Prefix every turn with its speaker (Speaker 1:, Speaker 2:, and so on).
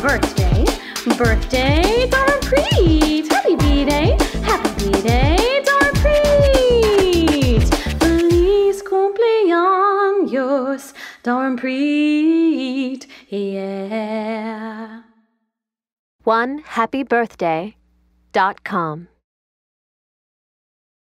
Speaker 1: Birthday, birthday, Dharamprit. Happy B-Day, happy B-Day, Dharamprit. Feliz cumpleaños, Dharamprit, yeah.
Speaker 2: One happy birthday dot com.